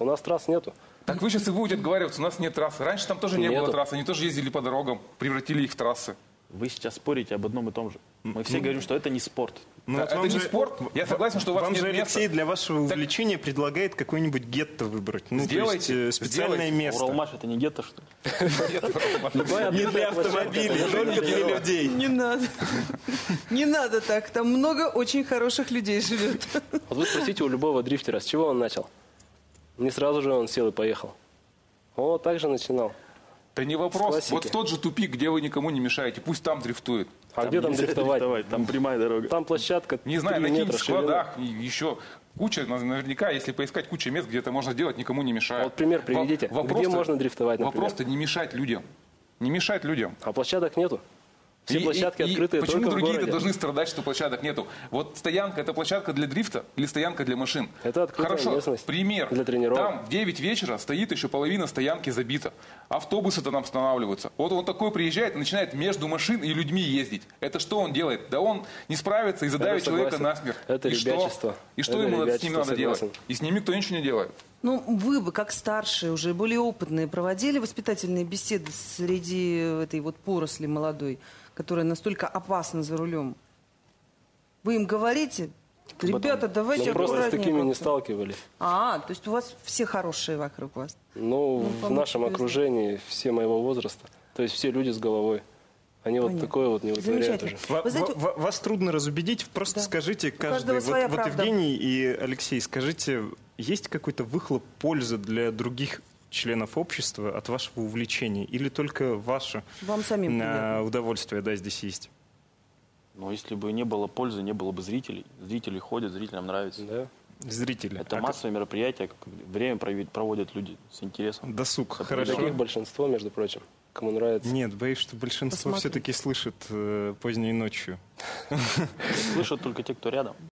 У нас трасс нету. Так вы сейчас и будете отговариваться, у нас нет трассы. Раньше там тоже не было Нету. трасс, они тоже ездили по дорогам, превратили их в трассы. Вы сейчас спорите об одном и том же. Мы все говорим, что это не спорт. Ну, вот это вам не же- спорт. Я согласен, что у вас Вам нет же места. Алексей для вашего увлечения предлагает какой-нибудь гетто выбрать. Ну, Сделайте, то есть, э, специальное сделайте. место. Уралмаш это не гетто, что ли? Не для автомобилей, только для людей. Не надо. Не надо так. Там много очень хороших людей живет. Вот вы спросите у любого дрифтера, с чего он начал? Не сразу же он сел и поехал. Он вот так же начинал. Да не вопрос. Вот в тот же тупик, где вы никому не мешаете, пусть там дрифтует. А где там нельзя дрифтовать? Там прямая дорога. Там площадка Не знаю, 3 на каких ширина. складах, и еще куча, нав- наверняка, если поискать куча мест, где это можно сделать, никому не мешает. А вот пример приведите. Во- Где можно дрифтовать, например? Вопрос-то не мешать людям. Не мешать людям. А площадок нету. Все И- площадки и- и открытые Почему городе. должны страдать, что площадок нету? Вот стоянка это площадка для дрифта или стоянка для машин? Это открытая Хорошо, местность пример. для тренировок. Там в 9 вечера стоит еще половина стоянки забита. Автобусы там останавливаются. Вот он такой приезжает и начинает между машин и людьми ездить. Это что он делает? Да он не справится и задавит человека насмерть. Это и ребячество. Что? И что Это ему с ним надо делать? согласен. И с ним никто ничего не делает. Ну, вы бы, как старшие, уже более опытные, проводили воспитательные беседы среди этой вот поросли молодой, которая настолько опасна за рулем? Вы им говорите, ребята, давайте Мы просто с такими не как-то». сталкивались. А, то есть у вас все хорошие вокруг вас. Ну, Ну, в нашем повезло. окружении все моего возраста. То есть все люди с головой. Они вот Понятно. такое вот не вытворяют Замечательно. уже. Вы знаете, ва- вас трудно разубедить, просто Да. скажите каждый. Вот, вот правда. Евгений и Алексей, скажите, есть какой-то выхлоп пользы для других членов общества от вашего увлечения? Или только ваше Вам самим а, приятно. удовольствие, да, здесь есть? Но если бы не было пользы, не было бы зрителей. Зрители ходят, зрителям нравится. Да. Зрители. Это А массовое мероприятие, как время проводят, проводят люди с интересом. Досуг, Таких хорошо. Таких большинство, между прочим, кому нравится. Нет, боюсь, что большинство Посмотрим. все-таки слышит э, поздней ночью. Слышат только те, кто рядом.